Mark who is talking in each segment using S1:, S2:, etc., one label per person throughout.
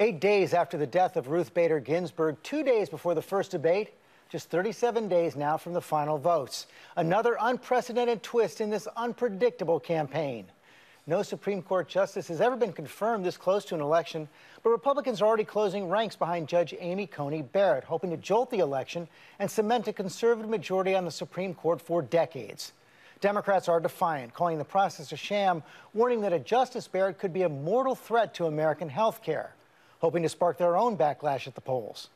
S1: Eight days after the death of Ruth Bader Ginsburg, two days before the first debate, just 37 days now from the final votes. Another unprecedented twist in this unpredictable campaign. No Supreme Court justice has ever been confirmed this close to an election, but Republicans are already closing ranks behind Judge Amy Coney Barrett, hoping to jolt the election and cement a conservative majority on the Supreme Court for decades. Democrats are defiant, calling the process a sham, warning that a Justice Barrett could be a mortal threat to American health care, hoping to spark their own backlash at the polls.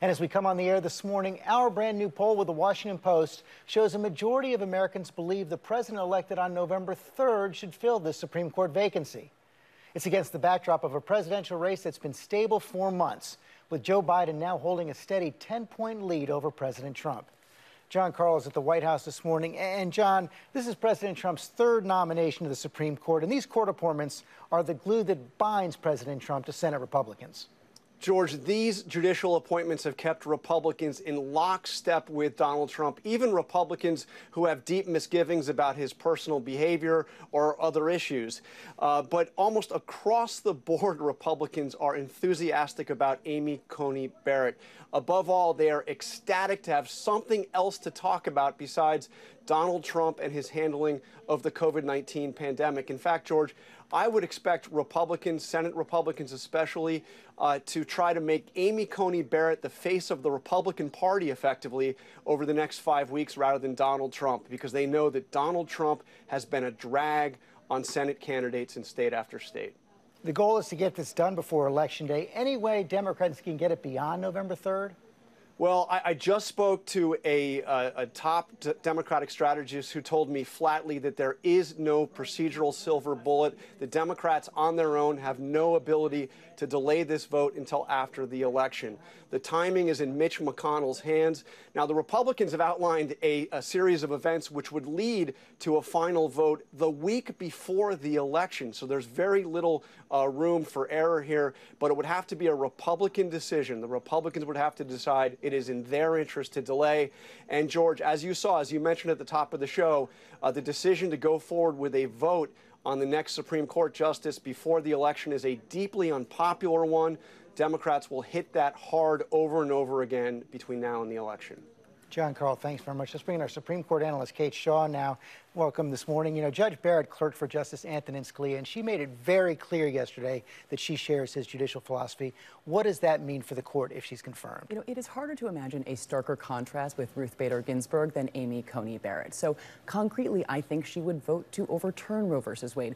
S1: And as we come on the air this morning, our brand new poll with the Washington Post shows a majority of Americans believe the president elected on November 3rd should fill this Supreme Court vacancy. It's against the backdrop of a presidential race that's been stable for months, with Joe Biden now holding a steady 10 point lead over President Trump. Jon Karl is at the White House this morning. And, Jon, this is President Trump's third nomination to the Supreme Court, and these court appointments are the glue that binds President Trump to Senate Republicans.
S2: George, these judicial appointments have kept Republicans in lockstep with Donald Trump, even Republicans who have deep misgivings about his personal behavior or other issues. Uh, but almost across the board, Republicans are enthusiastic about Amy Coney Barrett. Above all, they are ecstatic to have something else to talk about besides Donald Trump and his handling of the COVID 19 pandemic. In fact, George, I would expect Republicans, Senate Republicans especially, uh, to try to make Amy Coney Barrett the face of the Republican Party effectively over the next five weeks rather than Donald Trump, because they know that Donald Trump has been a drag on Senate candidates in state after state.
S1: The goal is to get this done before Election Day. Any way Democrats can get it beyond November 3rd?
S2: Well, I, I, just spoke to a, a, a top Democratic strategist who told me flatly that there is no procedural silver bullet. The Democrats on their own have no ability to delay this vote until after the election. The timing is in Mitch McConnell's hands. Now, the Republicans have outlined a, a series of events which would lead to a final vote the week before the election. So there's very little uh, room for error here, but it would have to be a Republican decision. The Republicans would have to decide it is in their interest to delay. And, George, as you saw, as you mentioned at the top of the show, uh, the decision to go forward with a vote on the next Supreme Court justice before the election is a deeply unpopular one. Democrats will hit that hard over and over again between now and the election.
S1: Jon Karl, thanks very much. Let's bring in our Supreme Court analyst, Kate Shaw, now. Welcome this morning. You know, Judge Barrett clerked for Justice Antonin Scalia, and she made it very clear yesterday that she shares his judicial philosophy. What does that mean for the court if she's confirmed?
S3: You know, it is harder to imagine a starker contrast with Ruth Bader Ginsburg than Amy Coney Barrett. So, concretely, I think she would vote to overturn Roe versus Wade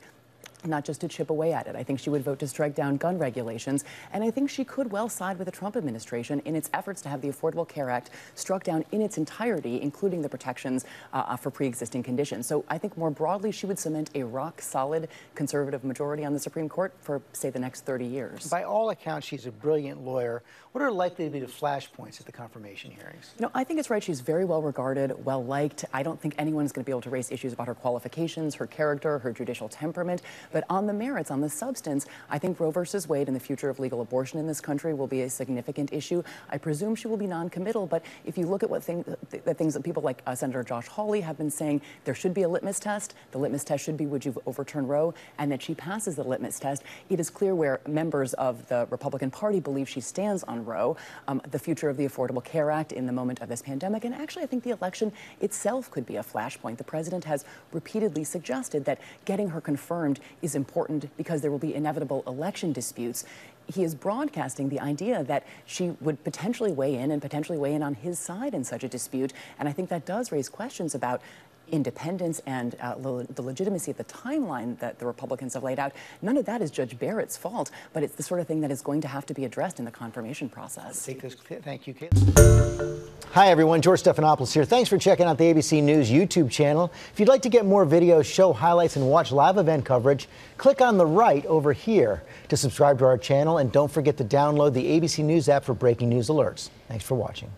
S3: not just to chip away at it. I think she would vote to strike down gun regulations. And I think she could well side with the Trump administration in its efforts to have the Affordable Care Act struck down in its entirety, including the protections uh, for pre existing conditions. So I think more broadly, she would cement a rock solid conservative majority on the Supreme Court for, say, the next 30 years.
S1: By all accounts, she's a brilliant lawyer. What are likely to be the flashpoints at the confirmation hearings?
S3: You know, I think it's right. She's very well regarded, well liked. I don't think anyone's going to be able to raise issues about her qualifications, her character, her judicial temperament. But on the merits, on the substance, I think Roe versus Wade and the future of legal abortion in this country will be a significant issue. I presume she will be non-committal, but if you look at what thing, the things that people like uh, Senator Josh Hawley have been saying, there should be a litmus test. The litmus test should be would you overturn Roe, and that she passes the litmus test. It is clear where members of the Republican Party believe she stands on Roe, um, the future of the Affordable Care Act in the moment of this pandemic, and actually I think the election itself could be a flashpoint. The president has repeatedly suggested that getting her confirmed is important because there will be inevitable election disputes he is broadcasting the idea that she would potentially weigh in and potentially weigh in on his side in such a dispute. And I think that does raise questions about independence and uh, the legitimacy of the timeline that the Republicans have laid out. None of that is Judge Barrett's fault, but it's the sort of thing that is going to have to be addressed in the confirmation process.
S1: Thank you, Kate. Hi, everyone. George Stephanopoulos here. Thanks for checking out the ABC News YouTube channel. If you'd like to get more videos, show highlights, and watch live event coverage, click on the right over here to subscribe to our channel. And don't forget to download the ABC News app for breaking news alerts. Thanks for watching.